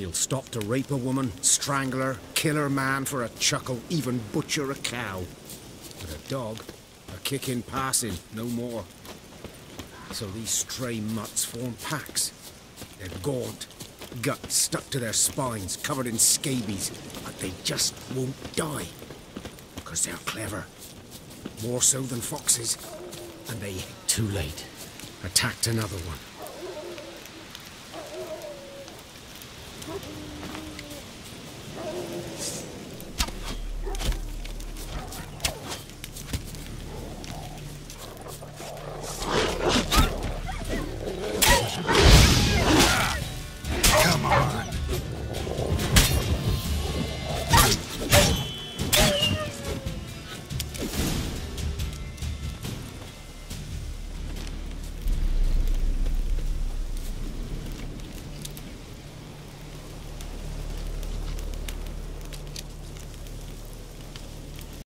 He'll stop to rape a woman, strangle her, kill her man for a chuckle, even butcher a cow. But a dog, a kick in passing, no more. So these stray mutts form packs. They're gaunt, guts stuck to their spines, covered in scabies, but they just won't die. Because they're clever. More so than foxes. And they Too late. attacked another one. Thank you.